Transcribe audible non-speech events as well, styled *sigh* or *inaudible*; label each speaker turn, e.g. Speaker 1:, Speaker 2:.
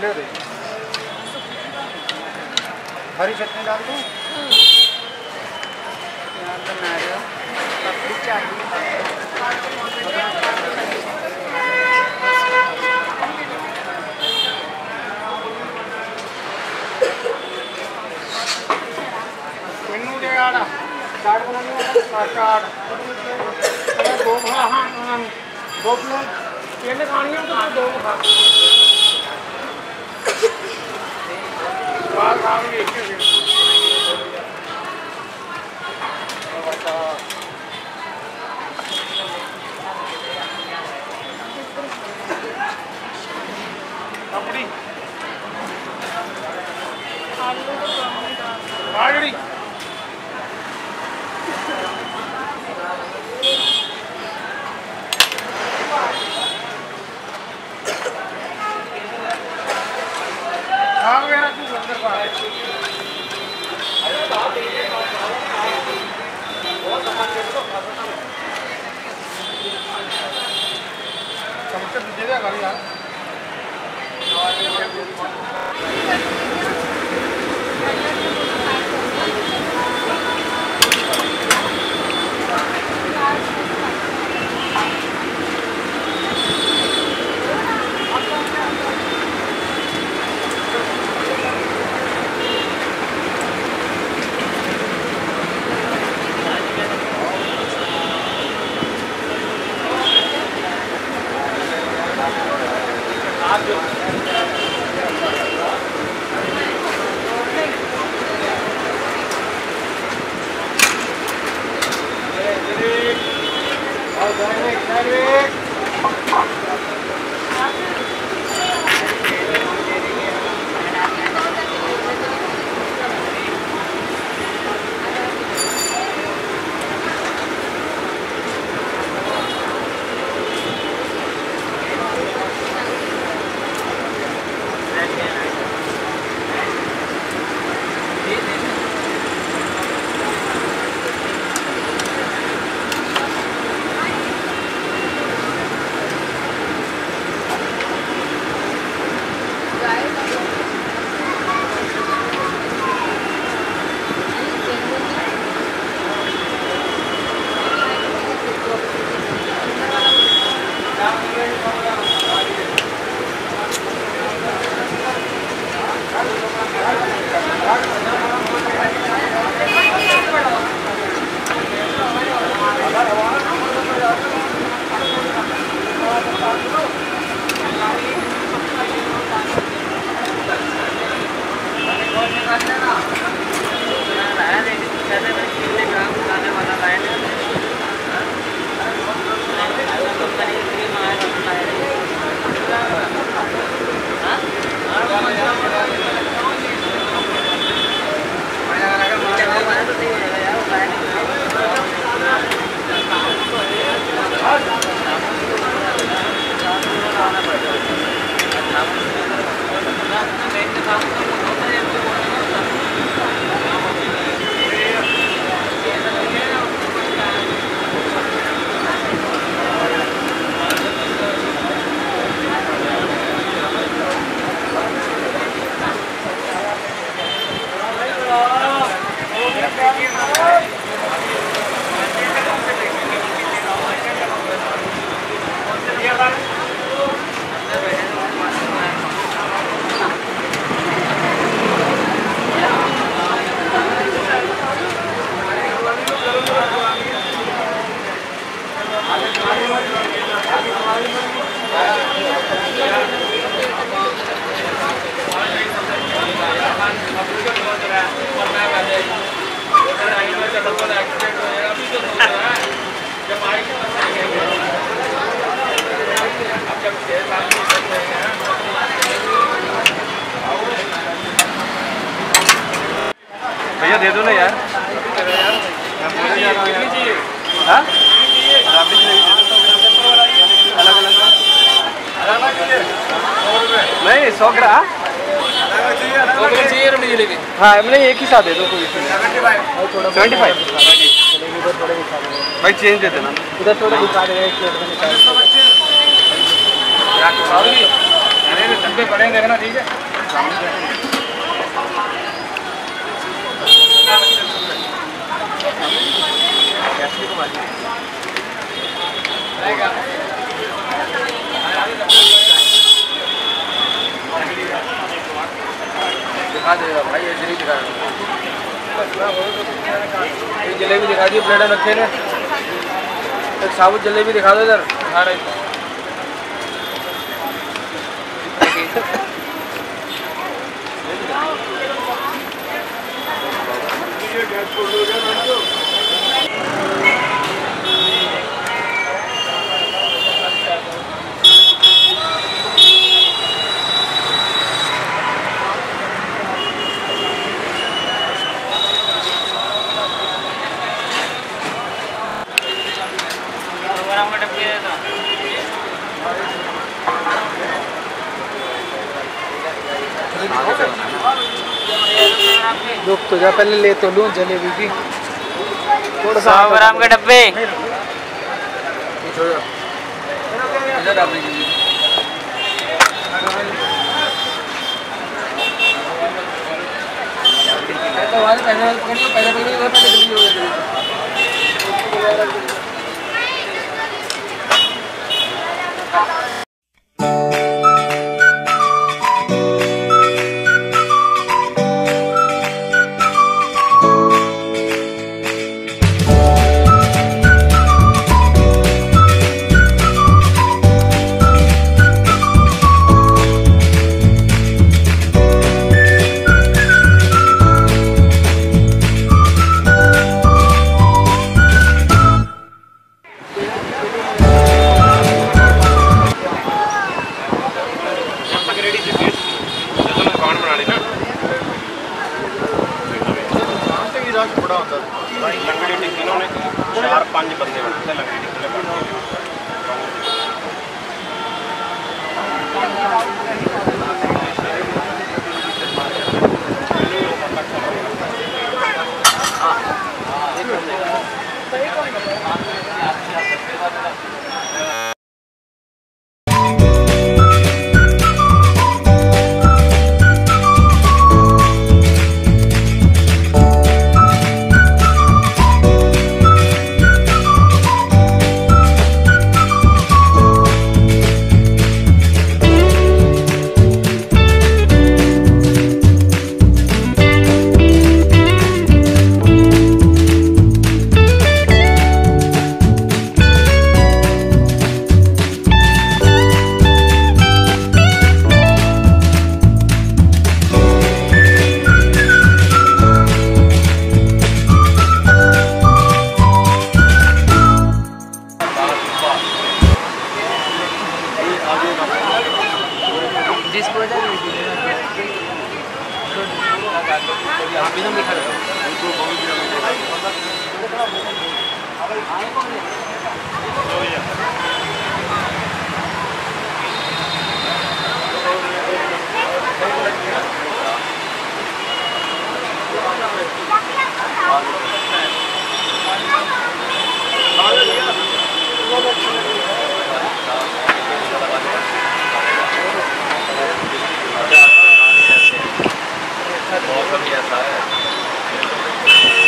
Speaker 1: ले दे। हरी चटनी डाल दो?
Speaker 2: यहाँ बना रहे हो पपड़ी
Speaker 1: दो हाँ दो प्लेट ਹਾਂ ਉਹਨਾਂ ਨੂੰ ਦੋ ਪਲੇਟ ਤਿੰਨ ਖਾਣੀਆਂ ਤਾਂ ਦੋ ਖਾ ਬਾਹਰ ਖਾਣਗੇ ਇੱਕ ਇੱਕ ਆਪਣੀ ਆ ਜਿਹੜੀ ਆ
Speaker 3: कर दीजिएगा गाड़ी यहाँ हाँ नहीं एक ही साथ दे दो कोई सेवेंटी फाइव भाई चेंज दे। देना
Speaker 2: इधर थोड़ा दिखा दे
Speaker 1: हैं ठीक है? दिखा देगा भाई ऐसे नहीं दिखा एक जलेबी दिखा दी प्लेट रखे ने। एक साबुत जलेबी दिखा दो इधर दिखा रही
Speaker 4: रुक *laughs* *laughs* तो जा पहले ले तो लूँ जलेबी भी। थोड़ा सा
Speaker 2: सौ ग्राम के डब्बे।
Speaker 1: ਬੜਾ ਹੁੰਦਾ ਭਾਈ
Speaker 5: ਲੰਗੜੀ ਟਿੱਕੀ ਨੂੰ ਨੇ ਚਾਰ ਪੰਜ ਬੰਦੇ ਬਣਾ ਤੇ ਲੰਗੜੀ ਟਿੱਕੀ मौसम ही ऐसा है